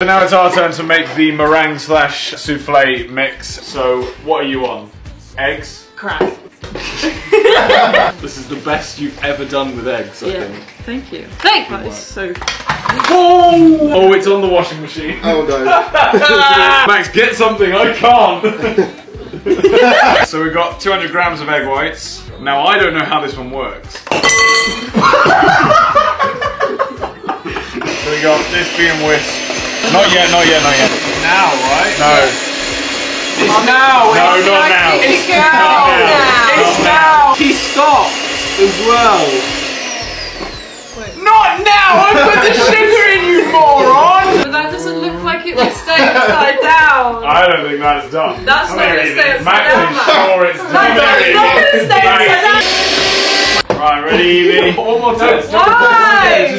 So now it's our turn to make the meringue slash souffle mix. So what are you on? Eggs? Crack. This is the best you've ever done with eggs, I Yeah. think. Thank you. Thank you. It's so. Oh! Oh, it's on the washing machine. Oh no. Max, get something, I can't! so we've got 200 grams of egg whites. Now I don't know how this one works. so we got this being whisked. Not yet, not yet, not yet. Now, right? No. Oh, no! No, not now. It's Not now! now. It's Not now! He stopped as well. Not now! I put the sugar in, you moron! But that doesn't look like it would stay upside down. I don't think that's done. That's Come not here, gonna idiot. stay upside Max down, is sure it's done. That's not here, gonna stay upside down. Right, ready, Evie? One more time. Why?